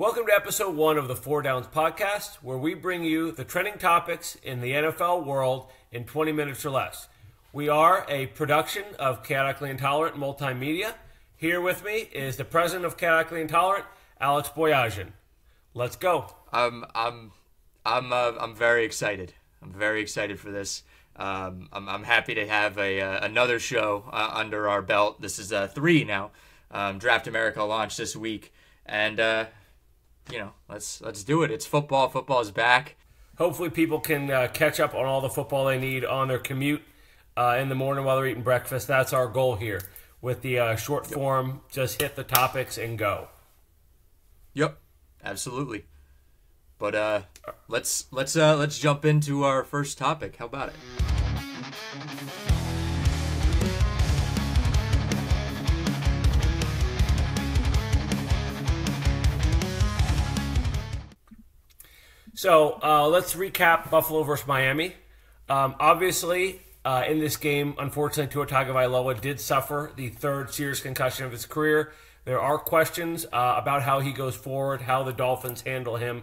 Welcome to episode one of the Four Downs podcast, where we bring you the trending topics in the NFL world in 20 minutes or less. We are a production of Chaotically Intolerant Multimedia. Here with me is the president of Chaotically Intolerant, Alex Boyajian. Let's go. I'm I'm I'm uh, I'm very excited. I'm very excited for this. Um, I'm, I'm happy to have a uh, another show uh, under our belt. This is uh, three now. Um, Draft America launched this week, and uh, you know, let's let's do it. It's football. Football is back. Hopefully, people can uh, catch up on all the football they need on their commute uh, in the morning while they're eating breakfast. That's our goal here with the uh, short form. Just hit the topics and go. Yep, absolutely. But uh, let's let's uh, let's jump into our first topic. How about it? So uh, let's recap Buffalo versus Miami. Um, obviously, uh, in this game, unfortunately, Tua Tagovailoa did suffer the third serious concussion of his career. There are questions uh, about how he goes forward, how the Dolphins handle him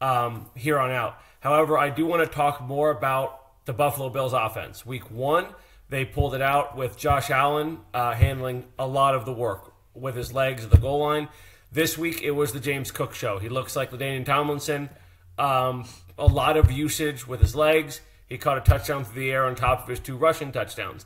um, here on out. However, I do want to talk more about the Buffalo Bills offense. Week one, they pulled it out with Josh Allen uh, handling a lot of the work with his legs at the goal line. This week, it was the James Cook show. He looks like LaDainian Tomlinson. Um, a lot of usage with his legs. He caught a touchdown through the air on top of his two rushing touchdowns.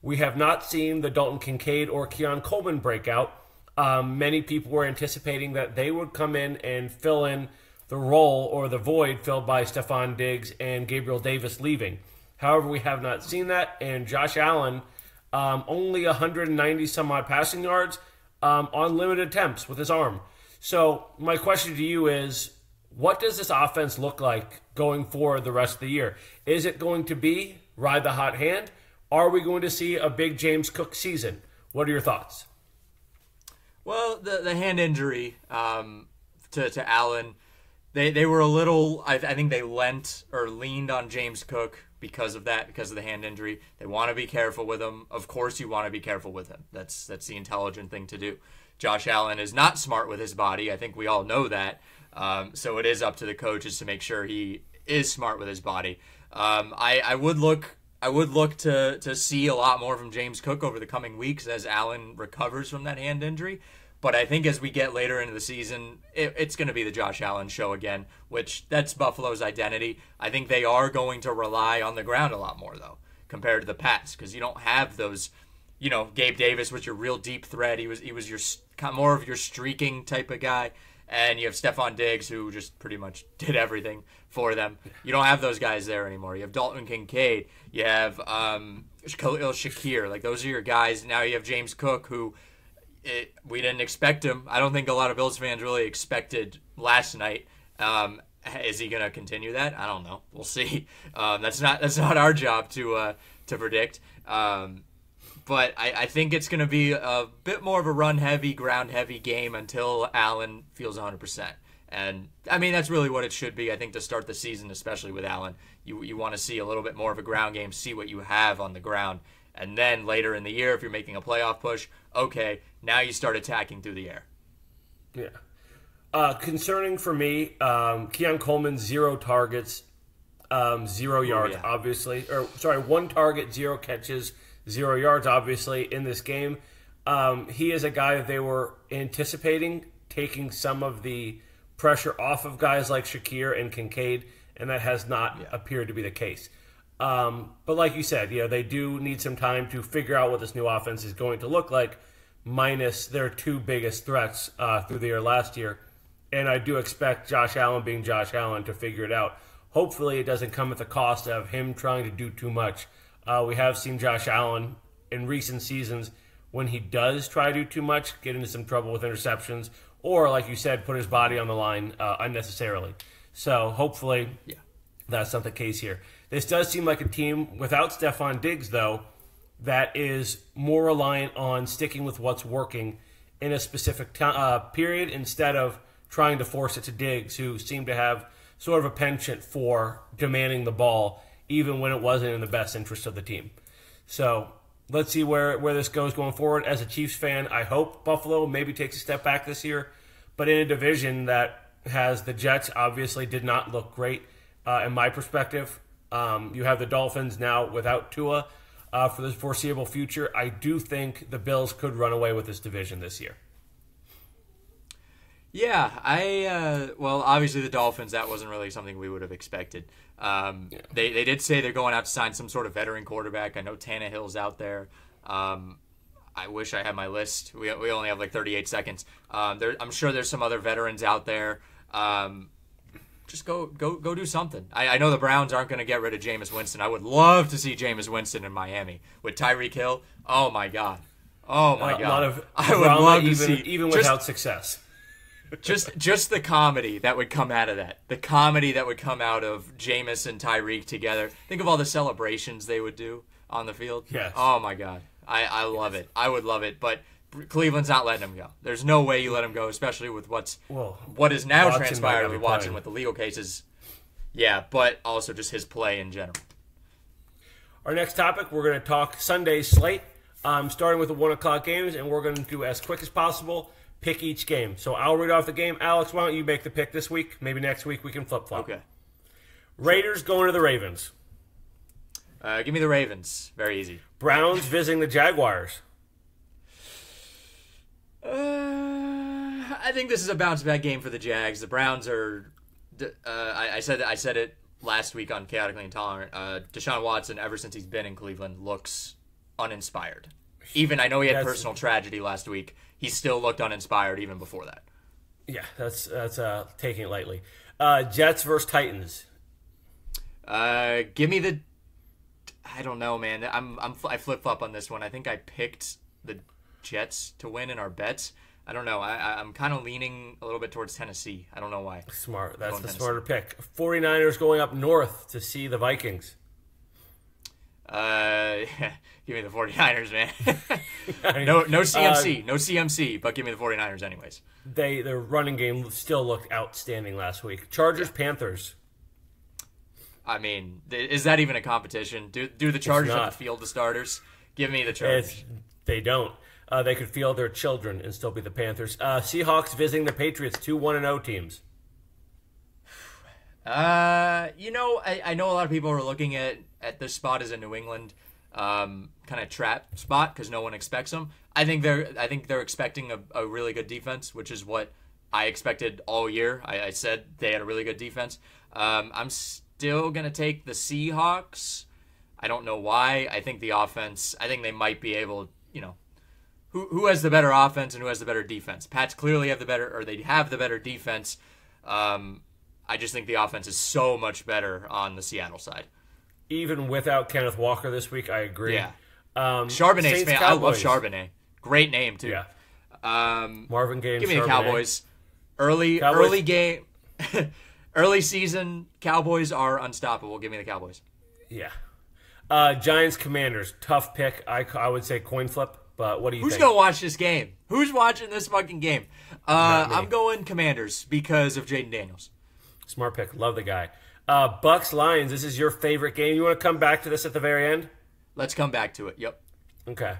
We have not seen the Dalton Kincaid or Keon Coleman breakout. Um, many people were anticipating that they would come in and fill in the role or the void filled by Stefon Diggs and Gabriel Davis leaving. However, we have not seen that, and Josh Allen um, only 190 some odd passing yards um, on limited attempts with his arm. So, my question to you is what does this offense look like going forward the rest of the year? Is it going to be ride the hot hand? Are we going to see a big James Cook season? What are your thoughts? Well, the the hand injury um, to to Allen, they they were a little. I, I think they lent or leaned on James Cook because of that, because of the hand injury. They want to be careful with him. Of course, you want to be careful with him. That's that's the intelligent thing to do. Josh Allen is not smart with his body. I think we all know that. Um, so it is up to the coaches to make sure he is smart with his body. Um, I, I would look I would look to to see a lot more from James Cook over the coming weeks as Allen recovers from that hand injury. But I think as we get later into the season, it, it's going to be the Josh Allen show again, which that's Buffalo's identity. I think they are going to rely on the ground a lot more though, compared to the Pats, because you don't have those. You know, Gabe Davis was your real deep threat. He was he was your more of your streaking type of guy and you have Stefon Diggs who just pretty much did everything for them. You don't have those guys there anymore. You have Dalton Kincaid. You have um, Khalil Shakir. Like those are your guys. Now you have James Cook who it, we didn't expect him. I don't think a lot of Bills fans really expected last night. Um, is he going to continue that? I don't know. We'll see. Um, that's not that's not our job to uh, to predict. Um, but I, I think it's going to be a bit more of a run heavy, ground heavy game until Allen feels 100%. And I mean, that's really what it should be. I think to start the season, especially with Allen, you, you want to see a little bit more of a ground game, see what you have on the ground. And then later in the year, if you're making a playoff push, okay, now you start attacking through the air. Yeah. Uh, concerning for me, um, Keon Coleman, zero targets, um, zero yards, yeah. obviously. Or, sorry, one target, zero catches zero yards, obviously, in this game. Um, he is a guy that they were anticipating taking some of the pressure off of guys like Shakir and Kincaid, and that has not yeah. appeared to be the case. Um, but like you said, you know, they do need some time to figure out what this new offense is going to look like, minus their two biggest threats uh, through the year last year. And I do expect Josh Allen being Josh Allen to figure it out. Hopefully, it doesn't come at the cost of him trying to do too much uh, we have seen Josh Allen in recent seasons when he does try to do too much, get into some trouble with interceptions, or like you said, put his body on the line uh, unnecessarily. So hopefully, yeah. that's not the case here. This does seem like a team without Stefon Diggs, though, that is more reliant on sticking with what's working in a specific t- uh, period instead of trying to force it to Diggs, who seemed to have sort of a penchant for demanding the ball even when it wasn't in the best interest of the team. So let's see where, where this goes going forward. As a Chiefs fan, I hope Buffalo maybe takes a step back this year, but in a division that has the Jets. Obviously, did not look great uh, in my perspective. Um, you have the Dolphins now without Tua uh, for the foreseeable future. I do think the Bills could run away with this division this year. Yeah, I uh, well, obviously the Dolphins. That wasn't really something we would have expected. Um, yeah. They they did say they're going out to sign some sort of veteran quarterback. I know Tannehill's out there. Um, I wish I had my list. We, we only have like 38 seconds. Um, there, I'm sure there's some other veterans out there. Um, just go go go do something. I, I know the Browns aren't going to get rid of Jameis Winston. I would love to see Jameis Winston in Miami with Tyreek Hill. Oh my god. Oh my god. A lot of I would love to even, see even without just, success just just the comedy that would come out of that. The comedy that would come out of Jameis and Tyreek together. Think of all the celebrations they would do on the field. Yes. Oh my God. I, I love yes. it. I would love it. But Cleveland's not letting him go. There's no way you let him go, especially with what's well, what is now transpired with Watson with the legal cases. Yeah, but also just his play in general. Our next topic, we're going to talk Sunday slate, um, starting with the one o'clock games, and we're going to do as quick as possible pick each game. So I'll read off the game. Alex, why don't you make the pick this week? Maybe next week we can flip flop. Okay. Raiders going to the Ravens. Uh, give me the Ravens. Very easy. Browns visiting the Jaguars. Uh, I think this is a bounce back game for the Jags. The Browns are. Uh, I, I, said I said it last week on Chaotically Intolerant. Uh, Deshaun Watson, ever since he's been in Cleveland, looks uninspired. Even I know he had That's, personal tragedy last week he still looked uninspired even before that. Yeah, that's that's uh, taking it lightly. Uh, Jets versus Titans. Uh, give me the. I don't know, man. I'm I'm I flip flop on this one. I think I picked the Jets to win in our bets. I don't know. I, I'm kind of leaning a little bit towards Tennessee. I don't know why. Smart. That's the Tennessee. smarter pick. 49ers going up north to see the Vikings. Uh, give me the 49ers, man. no, no CMC, uh, no CMC, but give me the 49ers anyways. They their running game still looked outstanding last week. Chargers, yeah. Panthers. I mean, is that even a competition? Do do the Chargers have the field the starters? Give me the Chargers. It's, they don't. Uh, they could field their children and still be the Panthers. Uh, Seahawks visiting the Patriots, two one and zero oh teams. Uh, you know, I, I know a lot of people are looking at at this spot as a New England um, kind of trap spot because no one expects them. I think they're I think they're expecting a, a really good defense, which is what I expected all year. I, I said they had a really good defense. Um, I'm still gonna take the Seahawks. I don't know why. I think the offense. I think they might be able. You know, who who has the better offense and who has the better defense? Pats clearly have the better, or they have the better defense. Um, I just think the offense is so much better on the Seattle side. Even without Kenneth Walker this week, I agree. Yeah. Um, Charbonnet's man, I love Charbonnet. Great name too. Yeah. Um, Marvin Gaye. Give me Charbonnet. the Cowboys. Early, Cowboys. early game, early season. Cowboys are unstoppable. Give me the Cowboys. Yeah. Uh, Giants Commanders. Tough pick. I, I would say coin flip. But what do you think? Who's think? gonna watch this game? Who's watching this fucking game? Uh, I'm going Commanders because of Jayden Daniels. Smart pick. Love the guy. Uh, Bucs Lions. This is your favorite game. You want to come back to this at the very end? Let's come back to it. Yep. Okay.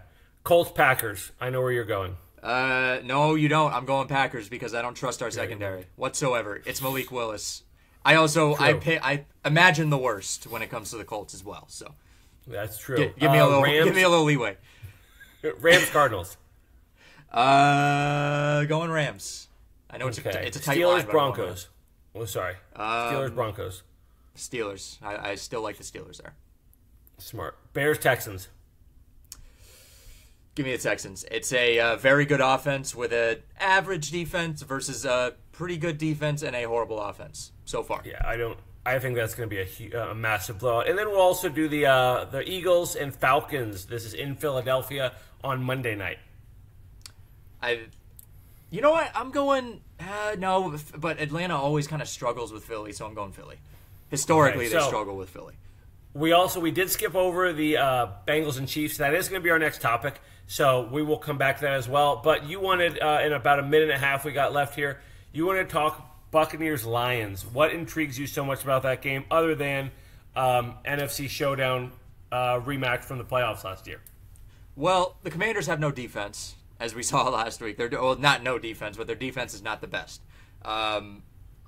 Colts Packers. I know where you're going. Uh, no, you don't. I'm going Packers because I don't trust our secondary whatsoever. It's Malik Willis. I also true. I pay, I imagine the worst when it comes to the Colts as well. So that's true. G- give me uh, a little Rams, give me a little leeway. Rams Cardinals. uh, going Rams. I know okay. it's a, it's a tight Steelers line, Broncos. Oh, sorry. Um, Steelers Broncos. Steelers. I, I still like the Steelers there. Smart. Bears Texans. Give me the Texans. It's a uh, very good offense with an average defense versus a pretty good defense and a horrible offense so far. Yeah, I don't. I think that's going to be a, a, massive blowout. And then we'll also do the uh, the Eagles and Falcons. This is in Philadelphia on Monday night. I you know what? I'm going. Uh, no, but Atlanta always kind of struggles with Philly, so I'm going Philly. Historically, okay, so they struggle with Philly. We also we did skip over the uh, Bengals and Chiefs. That is going to be our next topic, so we will come back to that as well. But you wanted uh, in about a minute and a half we got left here. You want to talk Buccaneers Lions. What intrigues you so much about that game, other than um, NFC Showdown uh, rematch from the playoffs last year? Well, the Commanders have no defense as we saw last week. They're well, not no defense, but their defense is not the best. Um,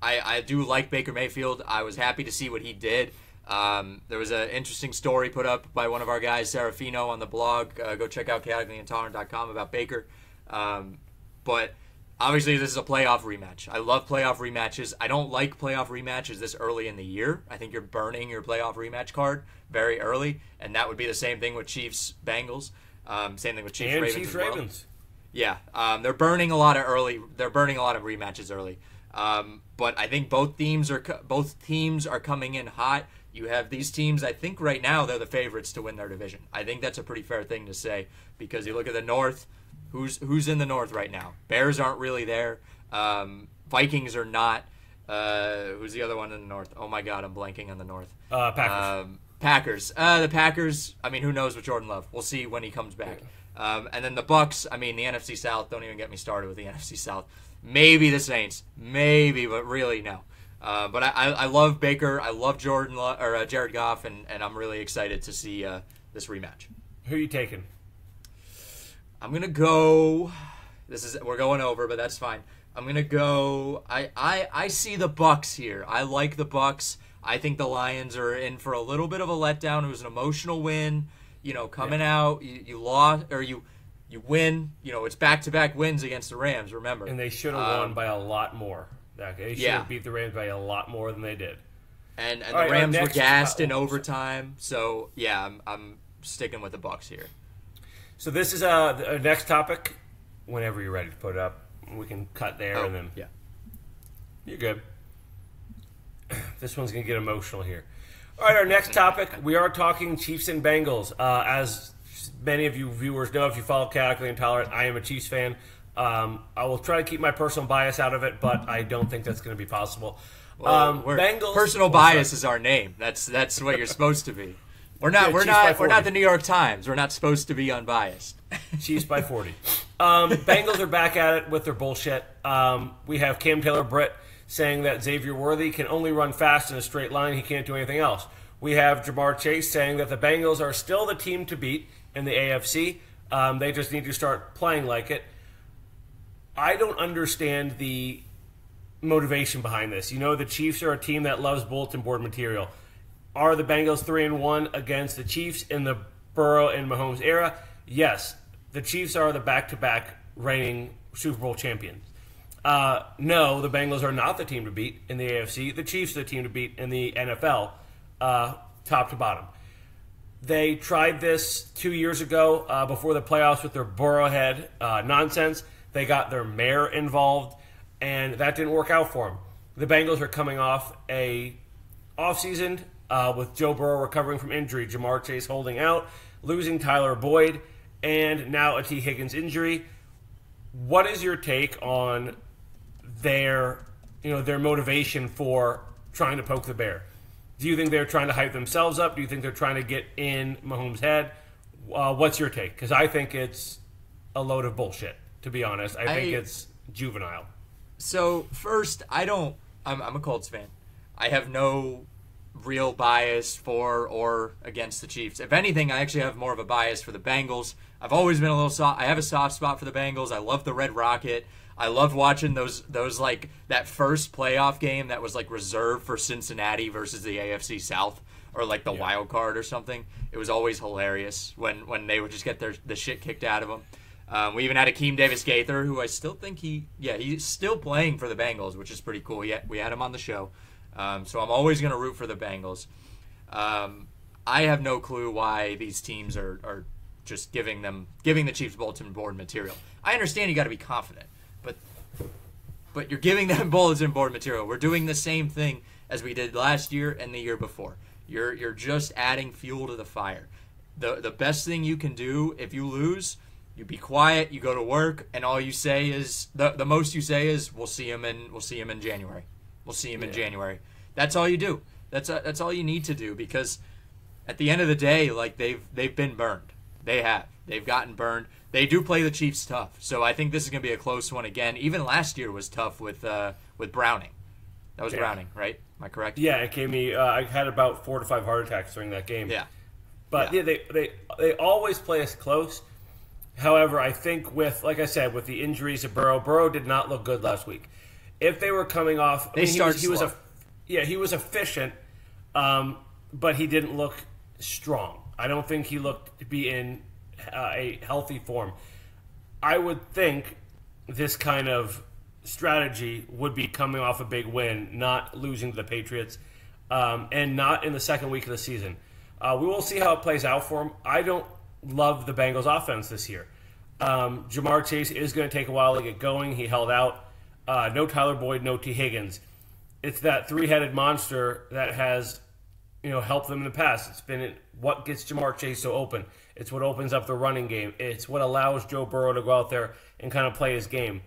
I, I do like Baker Mayfield. I was happy to see what he did. Um, there was an interesting story put up by one of our guys, Serafino, on the blog. Uh, go check out chaoticallyintolerant.com about Baker. Um, but obviously, this is a playoff rematch. I love playoff rematches. I don't like playoff rematches this early in the year. I think you're burning your playoff rematch card very early, and that would be the same thing with Chiefs Bengals. Um, same thing with Chiefs and Ravens. Chiefs well. Ravens. Yeah, um, they're burning a lot of early. They're burning a lot of rematches early. Um, but I think both teams are both teams are coming in hot. You have these teams. I think right now they're the favorites to win their division. I think that's a pretty fair thing to say because you look at the North. Who's who's in the North right now? Bears aren't really there. Um, Vikings are not. Uh, who's the other one in the North? Oh my God, I'm blanking on the North. Uh, Packers. Um, Packers. Uh, the Packers. I mean, who knows with Jordan Love? We'll see when he comes back. Um, and then the Bucs. I mean, the NFC South. Don't even get me started with the NFC South. Maybe the Saints. Maybe, but really no. Uh, but I, I, love Baker. I love Jordan or uh, Jared Goff, and, and I'm really excited to see uh, this rematch. Who are you taking? I'm gonna go. This is we're going over, but that's fine. I'm gonna go. I I, I see the Bucs here. I like the Bucs. I think the Lions are in for a little bit of a letdown. It was an emotional win. You know, coming yeah. out, you, you lost or you you win. You know, it's back to back wins against the Rams. Remember, and they should have um, won by a lot more. They should yeah. have beat the Rams by a lot more than they did. And, and the right, Rams were gassed in overtime. So yeah, I'm, I'm sticking with the Bucs here. So this is uh the next topic. Whenever you're ready to put it up, we can cut there oh, and then yeah, you're good. This one's gonna get emotional here. All right, our next topic. We are talking Chiefs and Bengals. Uh, as many of you viewers know, if you follow Chaotically Intolerant, I am a Chiefs fan. Um, I will try to keep my personal bias out of it, but I don't think that's going to be possible. Well, um, Bengals. Personal bias is our name. That's that's what you're supposed to be. We're not. Yeah, we're not. We're not the New York Times. We're not supposed to be unbiased. Chiefs by forty. Um, Bengals are back at it with their bullshit. Um, we have Cam Taylor Britt saying that Xavier Worthy can only run fast in a straight line. He can't do anything else. We have Ja'Marr Chase saying that the Bengals are still the team to beat in the AFC. Um, they just need to start playing like it. I don't understand the motivation behind this. You know, the Chiefs are a team that loves bulletin board material. Are the Bengals three and one against the Chiefs in the Burrow and Mahomes era? Yes, the Chiefs are the back-to-back reigning Super Bowl champions. Uh, no, the Bengals are not the team to beat in the AFC. The Chiefs are the team to beat in the NFL, uh, top to bottom. They tried this two years ago uh, before the playoffs with their Burrowhead uh, nonsense. They got their mayor involved, and that didn't work out for them. The Bengals are coming off a offseason uh, with Joe Burrow recovering from injury, Ja'Marr Chase holding out, losing Tyler Boyd, and now a Tee Higgins injury. What is your take on their, you know, their motivation for trying to poke the bear? Do you think they're trying to hype themselves up? Do you think they're trying to get in Mahomes' head? Uh, what's your take? Because I think it's a load of bullshit to be honest. I think I, it's juvenile. So first, I don't. I'm, I'm a Colts fan. I have no real bias for or against the Chiefs. If anything, I actually have more of a bias for the Bengals. I've always been a little soft. I have a soft spot for the Bengals. I love the Red Rocket. I loved watching those those like that first playoff game that was like reserved for Cincinnati versus the AFC South or like the yeah. wild card or something. It was always hilarious when when they would just get their the shit kicked out of them. Um, we even had Akeem Davis Gaither, who I still think he, yeah, he's still playing for the Bengals, which is pretty cool. Yeah, we had him on the show, um, so I'm always going to root for the Bengals. Um, I have no clue why these teams are, are just giving them giving the Chiefs bulletin board material. I understand you got to be confident, but but you're giving them bulletin board material. We're doing the same thing as we did last year and the year before. You're you're just adding fuel to the fire. The the best thing you can do if you lose you be quiet, you go to work, and all you say is the the most you say is we'll see him in we'll see him in January. We'll see him yeah. in January. That's all you do. That's a, that's all you need to do because at the end of the day, like they've they've been burned. They have. They've gotten burned. They do play the Chiefs tough. So I think this is going to be a close one again. Even last year was tough with uh, with Browning. That was yeah. Browning, right? Am I correct? Yeah, it gave me. Uh, I had about four to five heart attacks during that game. Yeah, but yeah, yeah they they they always play us close. However, I think with, like I said, with the injuries of Burrow, Burrow did not look good last week. if they were coming off, they I mean, he, was, he was a yeah he was efficient, um, but he didn't look strong. I don't think he looked to be in a healthy form. I would think this kind of strategy would be coming off a big win, not losing to the Patriots, um, and not in the second week of the season. Uh, we will see how it plays out for him. I don't love the Bengals offense this year. Um, Ja'Marr Chase is going to take a while to get going. He held out. Uh, no Tyler Boyd, no Tee Higgins. It's that three-headed monster that has, you know, helped them in the past. It's been what gets Ja'Marr Chase so open. It's what opens up the running game. It's what allows Joe Burrow to go out there and kind of play his game.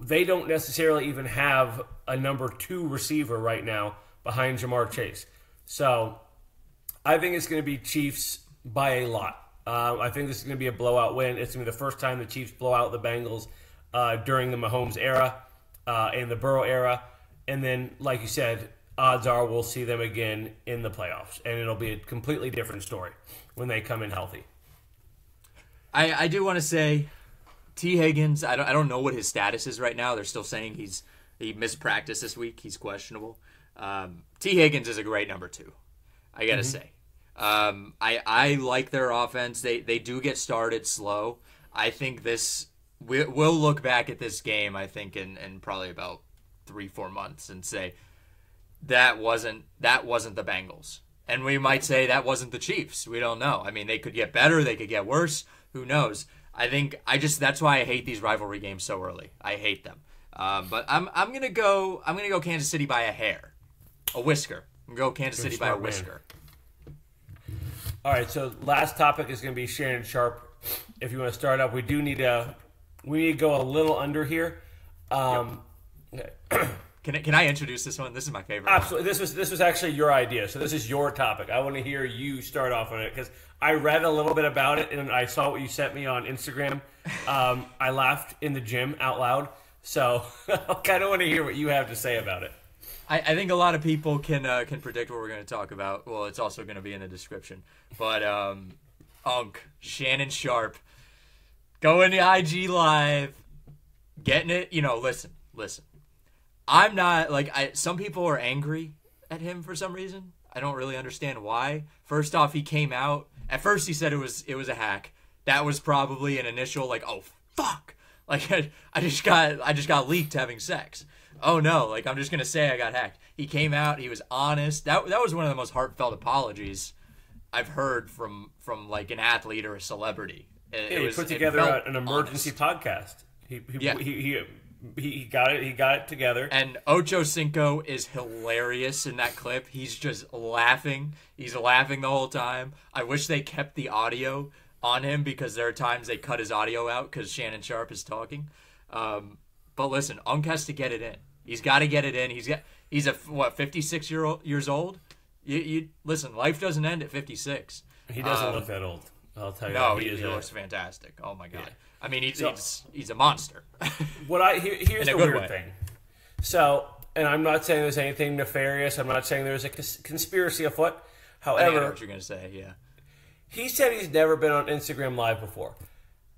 They don't necessarily even have a number two receiver right now behind Ja'Marr Chase. So I think it's going to be Chiefs by a lot. Uh, I think this is going to be a blowout win. It's going to be the first time the Chiefs blow out the Bengals uh, during the Mahomes era uh, and the Burrow era. And then, like you said, odds are we'll see them again in the playoffs. And it'll be a completely different story when they come in healthy. I, I do want to say Tee Higgins, I don't, I don't know what his status is right now. They're still saying he's he missed practice this week. He's questionable. Um, Tee Higgins is a great number two. I got to mm-hmm. say. Um, I I like their offense. They they do get started slow. I think this we, we'll look back at this game. I think in, in probably about three four months and say that wasn't that wasn't the Bengals, and we might say that wasn't the Chiefs. We don't know. I mean, they could get better. They could get worse. Who knows? I think I just that's why I hate these rivalry games so early. I hate them. Um, but I'm I'm gonna go I'm gonna go Kansas City by a hair, a whisker. I'm gonna go Kansas City by a whisker. Man. All right, so last topic is going to be Shannon Sharpe. If you want to start up, we do need to we need to go a little under here. Um, yep. can I, can I introduce this one? This is my favorite. Absolutely. One. This was this was actually your idea, so this is your topic. I want to hear you start off on it because I read a little bit about it and I saw what you sent me on Instagram. Um, I laughed in the gym out loud, so I kind of want to hear what you have to say about it. I, I think a lot of people can uh, can predict what we're going to talk about. Well, it's also going to be in the description. But um, Unc Shannon Sharpe going to IG Live, getting it. You know, listen, listen. I'm not like I. Some people are angry at him for some reason. I don't really understand why. First off, he came out. At first, he said it was it was a hack. That was probably an initial like, oh fuck, like I, I just got I just got leaked having sex oh no, like I'm just gonna say I got hacked. He came out, he was honest. That that was one of the most heartfelt apologies I've heard from from like an athlete or a celebrity. It, yeah, it was, he put together an emergency honest. podcast. He he, yeah. he he he got it. He got it together. And Ocho Cinco is hilarious in that clip. He's just laughing. He's laughing the whole time. I wish they kept the audio on him because there are times they cut his audio out because Shannon Sharpe is talking. Um, but listen, Unk has to get it in. He's got to get it in. He's got he's a what 56 year old, years old. You, you listen, life doesn't end at 56. He doesn't um, look that old. I'll tell you. No, he, he looks fantastic. Oh my god. Yeah. I mean, he's, he's he's a monster. what I here, here's the weird way. thing. So, and I'm not saying there's anything nefarious. I'm not saying there's a conspiracy afoot. However, what you're gonna say, yeah. He said he's never been on Instagram Live before.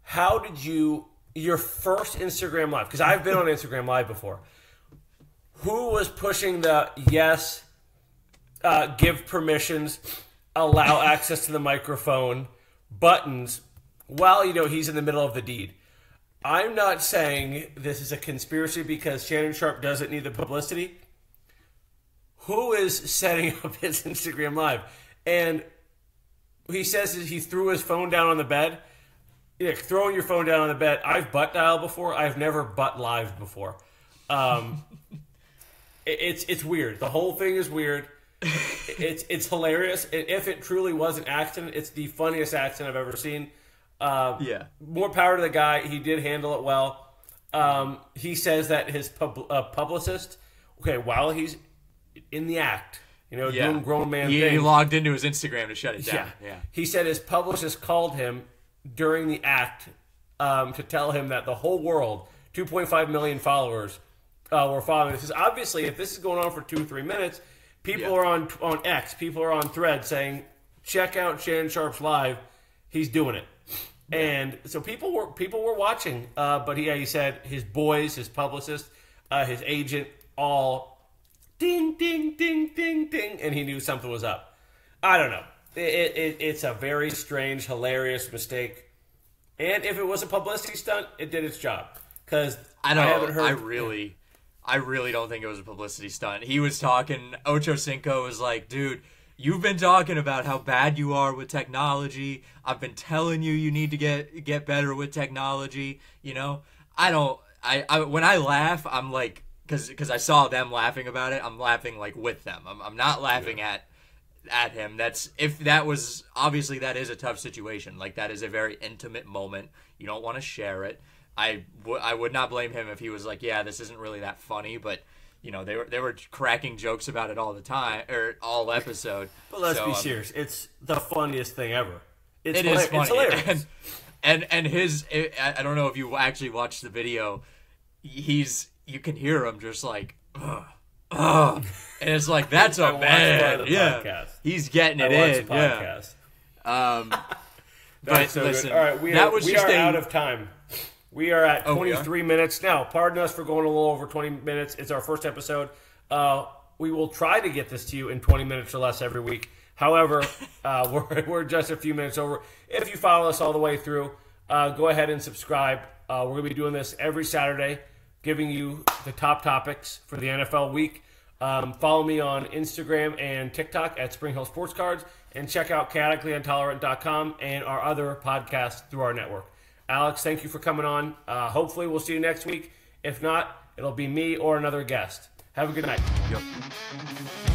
How did you your first Instagram Live? Because I've been on Instagram Live before who was pushing the yes, uh, give permissions, allow access to the microphone buttons while you know he's in the middle of the deed. I'm not saying this is a conspiracy because Shannon Sharpe doesn't need the publicity. Who is setting up his Instagram live? And he says he threw his phone down on the bed. Yeah, throwing your phone down on the bed. I've butt dialed before. I've never butt live before. Um, it's it's weird. The whole thing is weird. it's it's hilarious. And if it truly was an accident, it's the funniest accident I've ever seen. Um, yeah. More power to the guy. He did handle it well. Um, he says that his pub, uh, publicist, okay, while he's in the act, you know, yeah. doing grown man he, things, he logged into his Instagram to shut it down. Yeah. yeah. He said his publicist called him during the act um, to tell him that the whole world, 2.5 million followers, uh, were following this. Because obviously, if this is going on for two, three minutes, people yeah. are on on X, people are on Thread saying, "Check out Shannon Sharpe's live. He's doing it." And so people were people were watching, uh, but he, yeah, he said his boys, his publicist, uh, his agent, all ding, ding, ding, ding, ding, and he knew something was up. I don't know. It, it, it's a very strange, hilarious mistake. And if it was a publicity stunt, it did its job. Because I don't. I, haven't heard, I really, I really don't think it was a publicity stunt. He was talking. Ocho Cinco was like, "Dude, you've been talking about how bad you are with technology. I've been telling you you need to get get better with technology. You know, I don't. I, I when I laugh, I'm like, because because I saw them laughing about it. I'm laughing like with them. I'm I'm not laughing yeah. at at him. That's if that was obviously that is a tough situation. Like that is a very intimate moment. You don't want to share it. I, w- I would not blame him if he was like, yeah, this isn't really that funny, but you know they were they were cracking jokes about it all the time or all episode. but let's so, be um, serious, it's the funniest thing ever. It's it is funny. It's and, and and his I don't know if you actually watched the video. He's you can hear him just like. Ugh and it's like that's a man. Yeah, podcast. he's getting it in. Yeah. Um, but so listen, good. all right, we are, we are a, out of time. We are at oh, 23 minutes now. Pardon us for going a little over 20 minutes. It's our first episode. Uh, we will try to get this to you in 20 minutes or less every week. However, uh, we're, we're just a few minutes over. If you follow us all the way through, uh, go ahead and subscribe. Uh, we're going to be doing this every Saturday giving you the top topics for the NFL week. Um, follow me on Instagram and TikTok at Spring Hill Sports Cards, and check out chaoticallyintolerant.com and our other podcasts through our network. Alex, thank you for coming on. Uh, hopefully, we'll see you next week. If not, it'll be me or another guest. Have a good night. Yep.